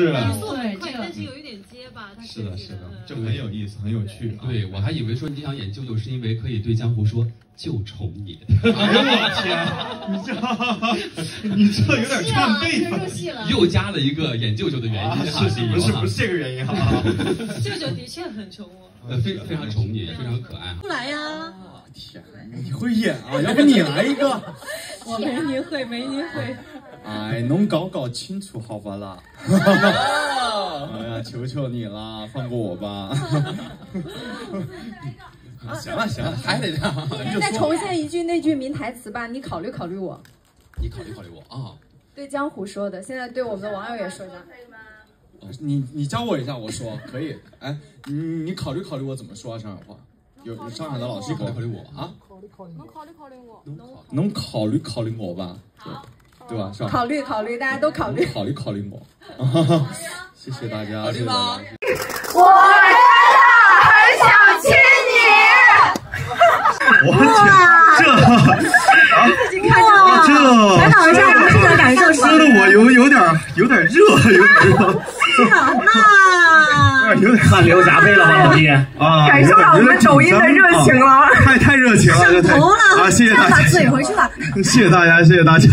是啊但是有一点结巴，他是的，是的，这很有意思，很有趣啊。对，我还以为说你想演舅舅是因为可以对江湖说就宠你。哎呀我天，你这你这有点串背了，又加了一个演舅舅的原因，啊是是不是不是这个原因哈？舅舅的确很宠我。呃，非非常宠你，非常可爱。不来呀！我天，你会演啊？要不你来一个？我没你会，没你会。哎，能搞搞清楚好吧啦！哎呀，求求你啦，放过我吧！啊 行了行了，还得这样，再重现一句那句名台词吧，你考虑考虑我。你考虑考虑我啊。对江湖说的，现在对我们的网友也说一下。你你教我一下，我说可以。哎，你你考虑考虑我怎么说啊？上海话有有上海的老师考虑考虑我啊？能考虑考虑我。能考虑考虑我吧？对对吧？是吧？考虑考虑，大家都考虑。考虑考虑我。谢谢大家，谢谢大家。我真的很想亲你。我天，这自己看着我，这采访一下同事的感受？说的我有有点有点热，有点热。那有点汗流浃背了吗，老弟？啊，感受到我们抖音的热情了太太热情了，上头了啊！谢谢大家，自己回去吧。谢谢大家，谢谢大家。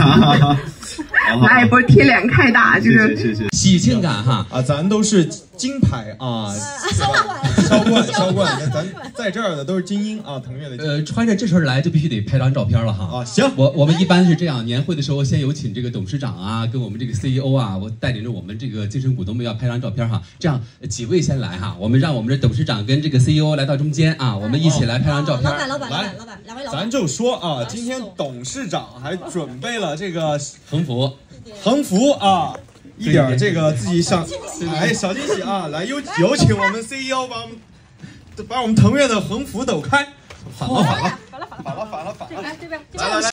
来一波贴脸开大，就是谢谢。喜庆感哈啊，咱都是金牌啊，销冠销冠，销冠咱在这儿的都是精英啊，腾越的。呃，穿着这身来就必须得拍张照片了哈。啊，行，我我们一般是这样，年会的时候先有请这个董事长啊，跟我们这个 CEO 啊，我带领着我们这个精神股东们要拍张照片哈。这样呃几位先来哈，我们让我们的董事长跟这个 CEO 来到中间啊，我们一起来拍张照片。老板，老板，老来板，老板，两位老板。咱就说啊，今天董事长还准备了这个横幅，横幅啊，一点儿这个自己想，来，小惊喜啊！来，有有请我们 CEO 把我们把我们腾越的横幅抖开，反了反了，反了反了反了反了，来这边，来来来。